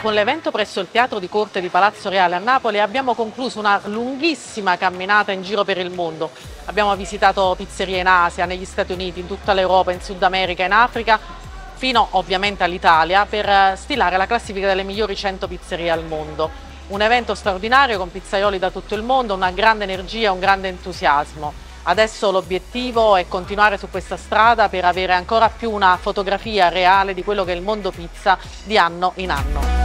Con l'evento presso il Teatro di Corte di Palazzo Reale a Napoli abbiamo concluso una lunghissima camminata in giro per il mondo. Abbiamo visitato pizzerie in Asia, negli Stati Uniti, in tutta l'Europa, in Sud America, in Africa, fino ovviamente all'Italia per eh, stilare la classifica delle migliori 100 pizzerie al mondo. Un evento straordinario con pizzaioli da tutto il mondo, una grande energia, un grande entusiasmo. Adesso l'obiettivo è continuare su questa strada per avere ancora più una fotografia reale di quello che è il mondo pizza di anno in anno.